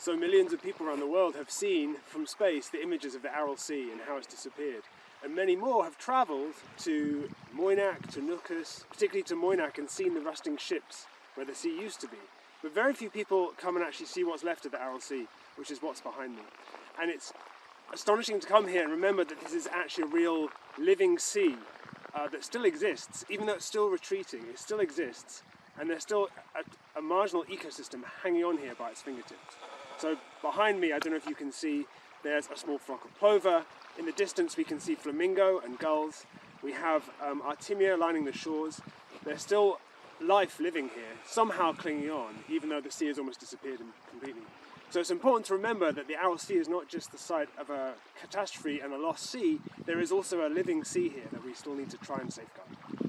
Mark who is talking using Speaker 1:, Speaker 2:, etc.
Speaker 1: So millions of people around the world have seen from space the images of the Aral Sea and how it's disappeared. And many more have travelled to Moynak, to Nukus, particularly to Moynak and seen the rusting ships where the sea used to be. But very few people come and actually see what's left of the Aral Sea, which is what's behind me. And it's astonishing to come here and remember that this is actually a real living sea uh, that still exists, even though it's still retreating, it still exists, and there's still a, a marginal ecosystem hanging on here by its fingertips. So behind me, I don't know if you can see, there's a small flock of plover. In the distance, we can see flamingo and gulls. We have um, Artemia lining the shores. There's still life living here, somehow clinging on, even though the sea has almost disappeared completely. So it's important to remember that the Aral Sea is not just the site of a catastrophe and a lost sea, there is also a living sea here that we still need to try and safeguard.